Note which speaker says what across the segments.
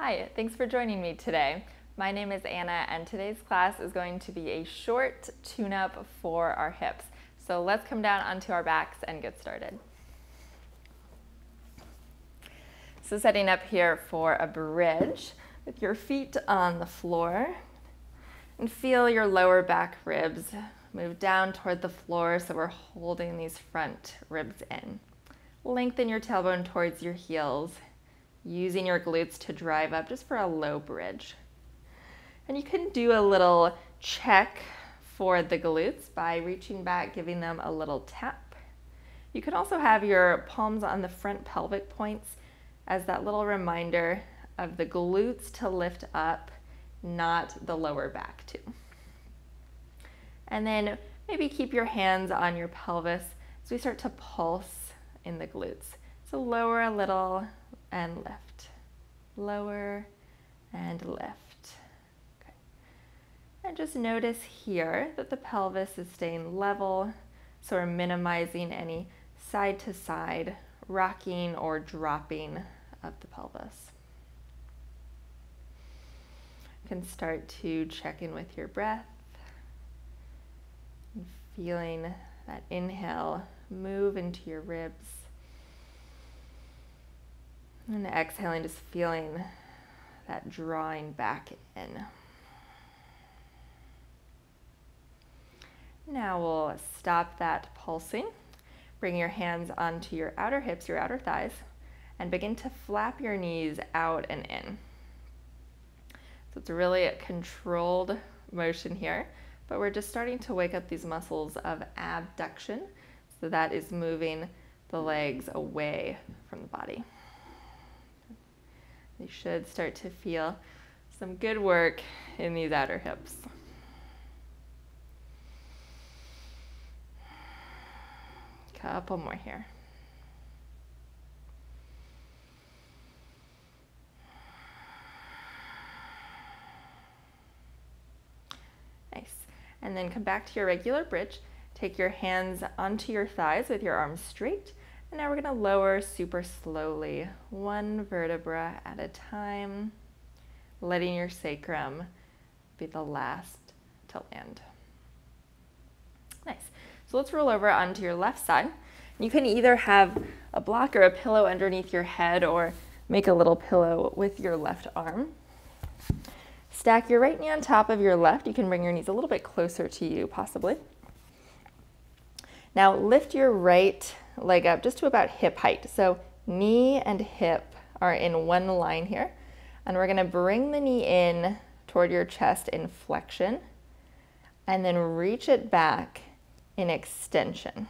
Speaker 1: Hi, thanks for joining me today. My name is Anna and today's class is going to be a short tune-up for our hips. So let's come down onto our backs and get started. So setting up here for a bridge with your feet on the floor and feel your lower back ribs move down toward the floor so we're holding these front ribs in. Lengthen your tailbone towards your heels using your glutes to drive up just for a low bridge. And you can do a little check for the glutes by reaching back, giving them a little tap. You can also have your palms on the front pelvic points as that little reminder of the glutes to lift up, not the lower back too. And then maybe keep your hands on your pelvis as we start to pulse in the glutes. So lower a little, and lift. Lower and lift. Okay. And just notice here that the pelvis is staying level, so we're minimizing any side to side rocking or dropping of the pelvis. You can start to check in with your breath and feeling that inhale move into your ribs and exhaling, just feeling that drawing back in. Now we'll stop that pulsing. Bring your hands onto your outer hips, your outer thighs, and begin to flap your knees out and in. So it's really a controlled motion here, but we're just starting to wake up these muscles of abduction. So that is moving the legs away from the body. You should start to feel some good work in these outer hips. Couple more here. Nice. And then come back to your regular bridge. Take your hands onto your thighs with your arms straight and now we're to lower super slowly, one vertebra at a time, letting your sacrum be the last to land. Nice. So let's roll over onto your left side. You can either have a block or a pillow underneath your head or make a little pillow with your left arm. Stack your right knee on top of your left. You can bring your knees a little bit closer to you, possibly. Now lift your right leg up just to about hip height. So knee and hip are in one line here. And we're gonna bring the knee in toward your chest in flexion and then reach it back in extension.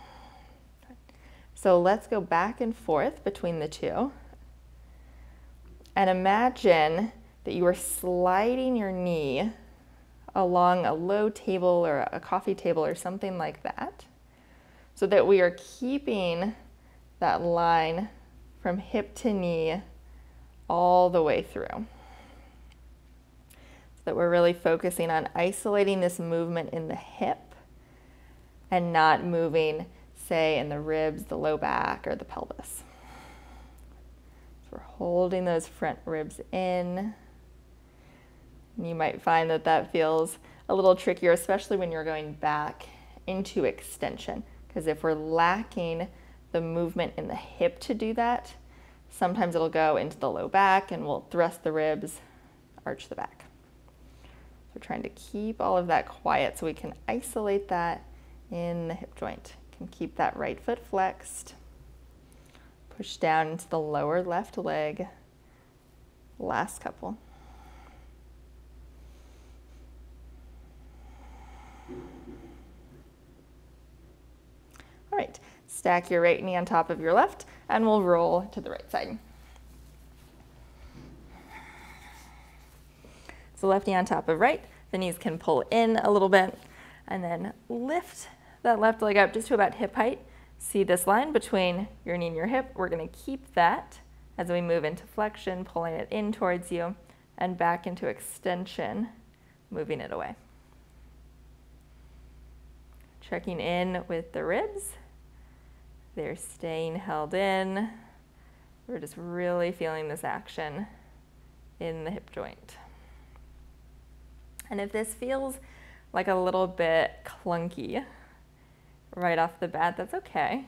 Speaker 1: So let's go back and forth between the two. And imagine that you are sliding your knee along a low table or a coffee table or something like that so that we are keeping that line from hip to knee all the way through. So that we're really focusing on isolating this movement in the hip and not moving, say, in the ribs, the low back, or the pelvis. So we're holding those front ribs in. And you might find that that feels a little trickier, especially when you're going back into extension. Because if we're lacking the movement in the hip to do that, sometimes it'll go into the low back and we'll thrust the ribs, arch the back. So we're trying to keep all of that quiet so we can isolate that in the hip joint. Can keep that right foot flexed. Push down into the lower left leg. Last couple. Right, stack your right knee on top of your left and we'll roll to the right side. So left knee on top of right, the knees can pull in a little bit and then lift that left leg up just to about hip height. See this line between your knee and your hip? We're gonna keep that as we move into flexion, pulling it in towards you and back into extension, moving it away. Checking in with the ribs. They're staying held in. We're just really feeling this action in the hip joint. And if this feels like a little bit clunky right off the bat, that's okay.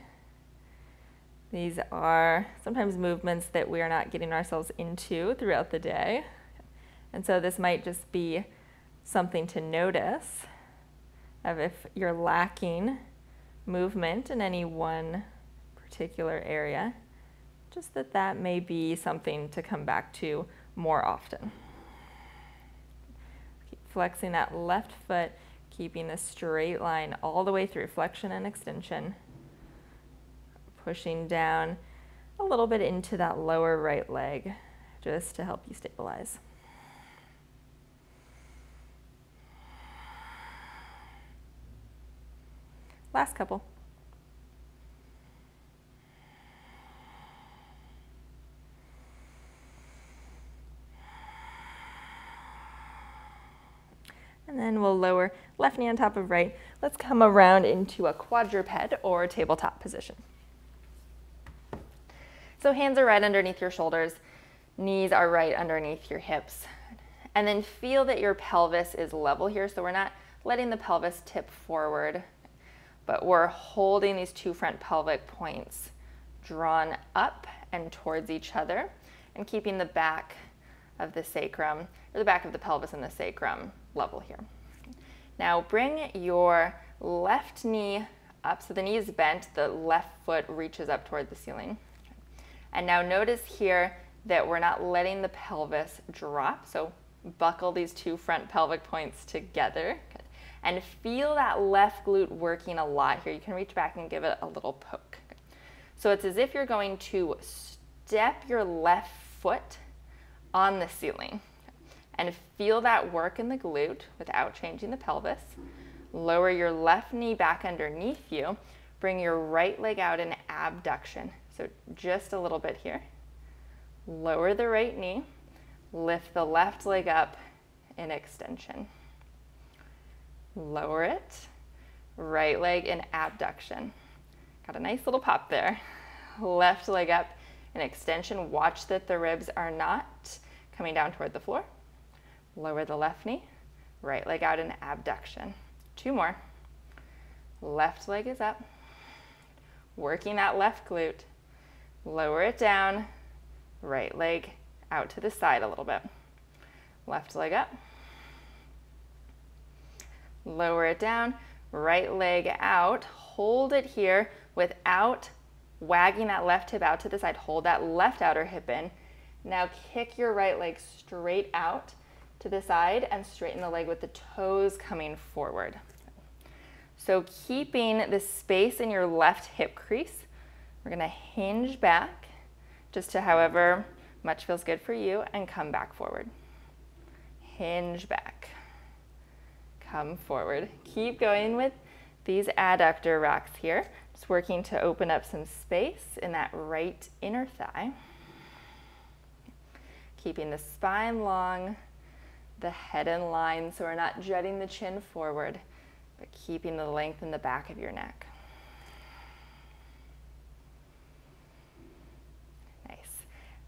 Speaker 1: These are sometimes movements that we are not getting ourselves into throughout the day. And so this might just be something to notice of if you're lacking movement in any one particular area, just that that may be something to come back to more often. Keep flexing that left foot, keeping a straight line all the way through flexion and extension. Pushing down a little bit into that lower right leg just to help you stabilize. Last couple. And we'll lower left knee on top of right. Let's come around into a quadruped or tabletop position. So hands are right underneath your shoulders, knees are right underneath your hips. And then feel that your pelvis is level here. So we're not letting the pelvis tip forward, but we're holding these two front pelvic points drawn up and towards each other and keeping the back of the sacrum, or the back of the pelvis and the sacrum level here. Now bring your left knee up, so the knee is bent, the left foot reaches up toward the ceiling. And now notice here that we're not letting the pelvis drop, so buckle these two front pelvic points together. Good. And feel that left glute working a lot here. You can reach back and give it a little poke. So it's as if you're going to step your left foot on the ceiling and feel that work in the glute without changing the pelvis. Lower your left knee back underneath you. Bring your right leg out in abduction. So just a little bit here. Lower the right knee. Lift the left leg up in extension. Lower it. Right leg in abduction. Got a nice little pop there. Left leg up in extension. Watch that the ribs are not coming down toward the floor. Lower the left knee, right leg out in abduction. Two more. Left leg is up. Working that left glute. Lower it down. Right leg out to the side a little bit. Left leg up. Lower it down. Right leg out. Hold it here without wagging that left hip out to the side. Hold that left outer hip in. Now kick your right leg straight out to the side and straighten the leg with the toes coming forward. So keeping the space in your left hip crease, we're gonna hinge back just to however much feels good for you and come back forward. Hinge back, come forward. Keep going with these adductor rocks here. Just working to open up some space in that right inner thigh. Keeping the spine long, the head in line so we're not jutting the chin forward, but keeping the length in the back of your neck. Nice.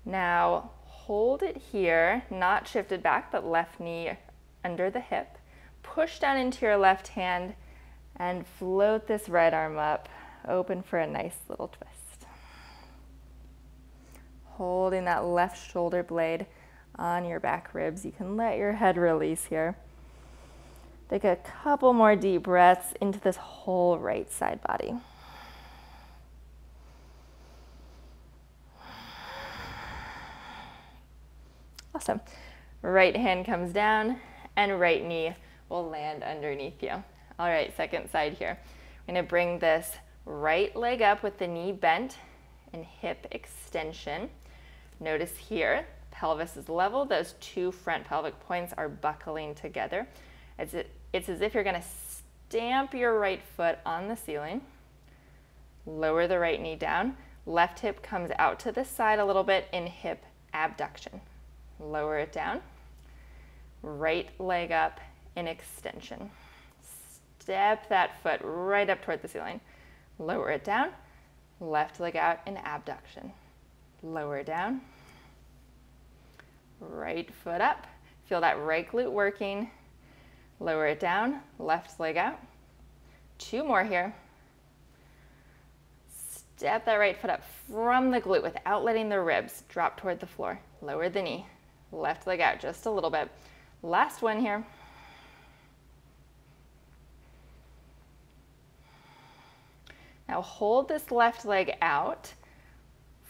Speaker 1: Now hold it here, not shifted back, but left knee under the hip. Push down into your left hand and float this right arm up, open for a nice little twist. Holding that left shoulder blade on your back ribs. You can let your head release here. Take a couple more deep breaths into this whole right side body. Awesome. Right hand comes down and right knee will land underneath you. All right, second side here. I'm gonna bring this right leg up with the knee bent and hip extension. Notice here, pelvis is level. Those two front pelvic points are buckling together. It's, it's as if you're going to stamp your right foot on the ceiling, lower the right knee down, left hip comes out to the side a little bit in hip abduction. Lower it down, right leg up in extension. Step that foot right up toward the ceiling. Lower it down, left leg out in abduction. Lower down, Right foot up. Feel that right glute working. Lower it down, left leg out. Two more here. Step that right foot up from the glute without letting the ribs drop toward the floor. Lower the knee, left leg out just a little bit. Last one here. Now hold this left leg out.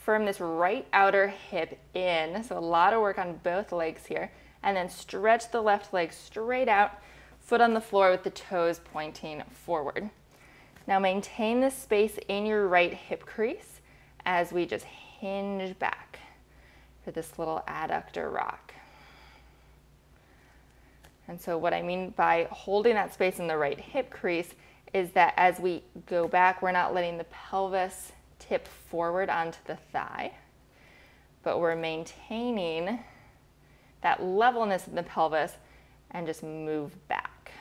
Speaker 1: Firm this right outer hip in. So a lot of work on both legs here. And then stretch the left leg straight out, foot on the floor with the toes pointing forward. Now maintain this space in your right hip crease as we just hinge back for this little adductor rock. And so what I mean by holding that space in the right hip crease is that as we go back, we're not letting the pelvis tip forward onto the thigh, but we're maintaining that levelness in the pelvis and just move back.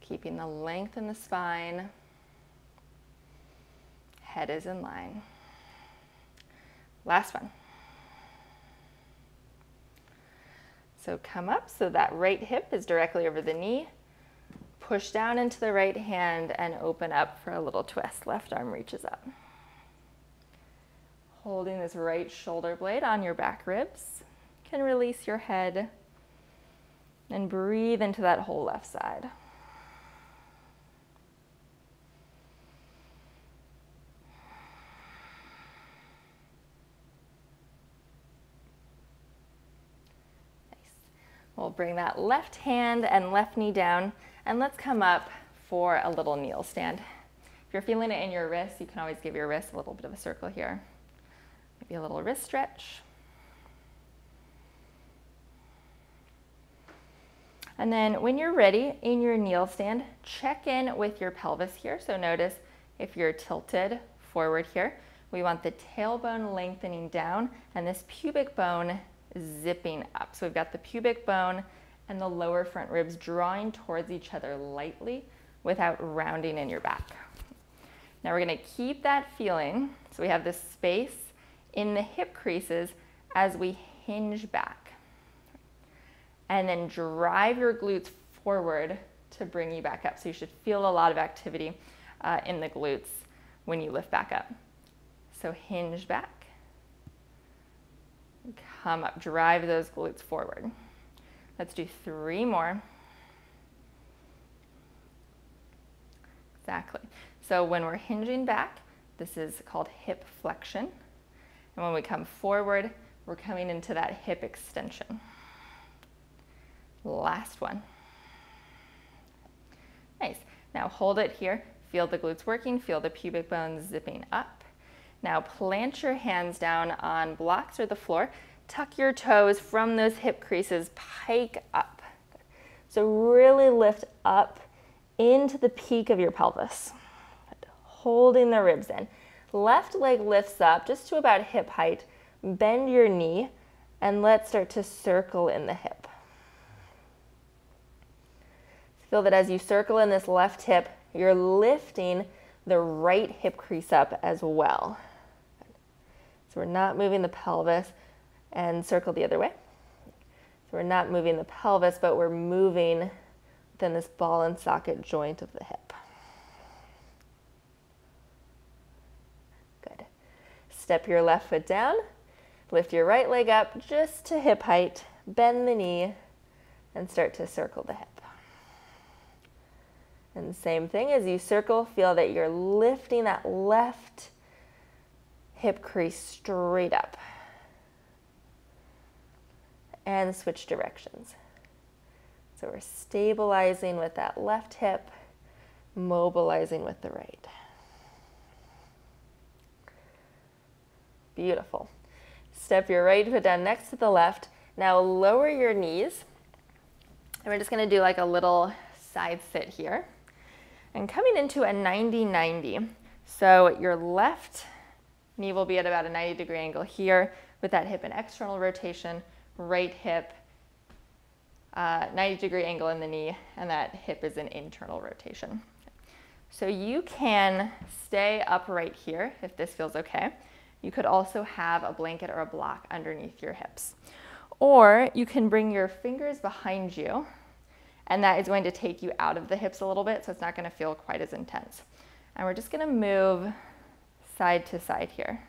Speaker 1: Keeping the length in the spine, head is in line. Last one. So come up so that right hip is directly over the knee. Push down into the right hand and open up for a little twist. Left arm reaches up. Holding this right shoulder blade on your back ribs. Can release your head and breathe into that whole left side. Nice. We'll bring that left hand and left knee down and let's come up for a little kneel stand. If you're feeling it in your wrist, you can always give your wrist a little bit of a circle here. Maybe a little wrist stretch. And then when you're ready in your kneel stand, check in with your pelvis here. So notice if you're tilted forward here, we want the tailbone lengthening down and this pubic bone zipping up. So we've got the pubic bone and the lower front ribs drawing towards each other lightly without rounding in your back. Now we're gonna keep that feeling. So we have this space in the hip creases as we hinge back. And then drive your glutes forward to bring you back up. So you should feel a lot of activity uh, in the glutes when you lift back up. So hinge back come up, drive those glutes forward. Let's do three more. Exactly. So when we're hinging back, this is called hip flexion. And when we come forward, we're coming into that hip extension. Last one. Nice. Now hold it here. Feel the glutes working, feel the pubic bones zipping up. Now plant your hands down on blocks or the floor tuck your toes from those hip creases, pike up. So really lift up into the peak of your pelvis, holding the ribs in. Left leg lifts up just to about hip height. Bend your knee and let's start to circle in the hip. Feel that as you circle in this left hip, you're lifting the right hip crease up as well. So we're not moving the pelvis, and circle the other way. So we're not moving the pelvis, but we're moving within this ball and socket joint of the hip. Good. Step your left foot down, lift your right leg up just to hip height, bend the knee, and start to circle the hip. And same thing as you circle, feel that you're lifting that left hip crease straight up and switch directions. So we're stabilizing with that left hip, mobilizing with the right. Beautiful. Step your right foot down next to the left. Now lower your knees. And we're just gonna do like a little side sit here. And coming into a 90-90. So your left knee will be at about a 90 degree angle here with that hip and external rotation right hip, uh, 90 degree angle in the knee, and that hip is an internal rotation. So you can stay upright here if this feels okay. You could also have a blanket or a block underneath your hips. Or you can bring your fingers behind you, and that is going to take you out of the hips a little bit, so it's not gonna feel quite as intense. And we're just gonna move side to side here.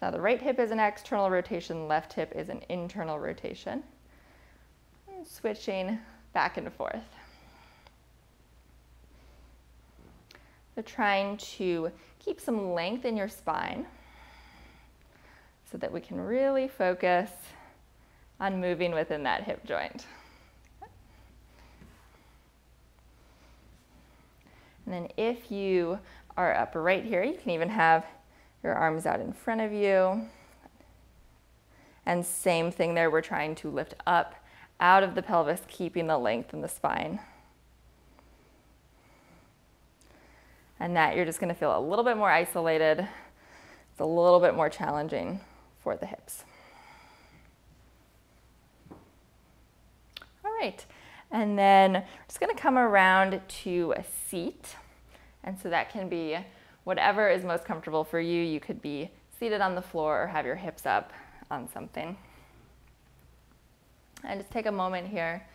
Speaker 1: Now the right hip is an external rotation, left hip is an internal rotation. And switching back and forth. So trying to keep some length in your spine so that we can really focus on moving within that hip joint. And then if you are up right here, you can even have your arms out in front of you. And same thing there, we're trying to lift up out of the pelvis, keeping the length in the spine. And that you're just gonna feel a little bit more isolated. It's a little bit more challenging for the hips. All right, and then we're just gonna come around to a seat. And so that can be whatever is most comfortable for you. You could be seated on the floor or have your hips up on something. And just take a moment here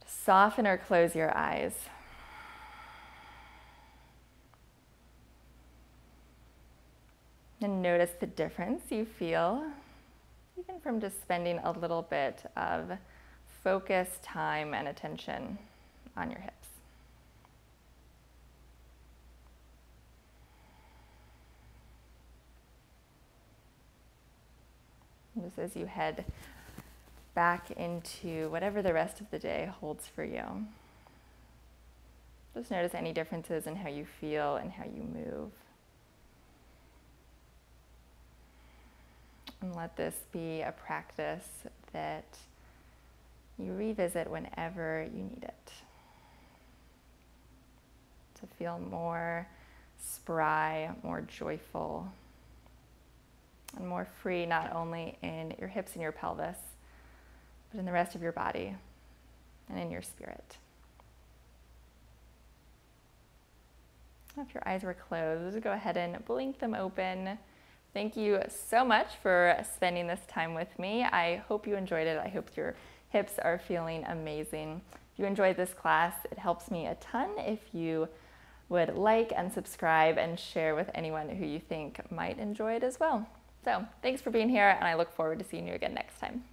Speaker 1: to soften or close your eyes. And notice the difference you feel, even from just spending a little bit of focus, time, and attention on your hips. Just as you head back into whatever the rest of the day holds for you. Just notice any differences in how you feel and how you move. And let this be a practice that you revisit whenever you need it. To feel more spry, more joyful, and more free not only in your hips and your pelvis, but in the rest of your body and in your spirit. If your eyes were closed, go ahead and blink them open. Thank you so much for spending this time with me. I hope you enjoyed it. I hope your hips are feeling amazing. If you enjoyed this class, it helps me a ton if you would like and subscribe and share with anyone who you think might enjoy it as well. So thanks for being here, and I look forward to seeing you again next time.